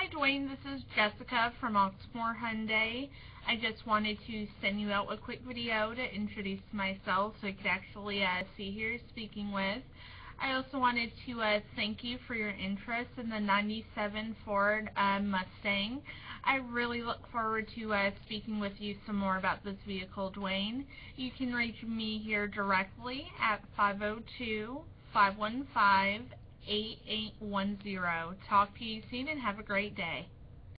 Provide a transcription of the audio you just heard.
Hi, Duane. This is Jessica from Oxmoor Hyundai. I just wanted to send you out a quick video to introduce myself so you could actually uh, see who you're speaking with. I also wanted to uh, thank you for your interest in the 97 Ford uh, Mustang. I really look forward to uh, speaking with you some more about this vehicle, Duane. You can reach me here directly at 502 515 8810. Talk to you soon and have a great day.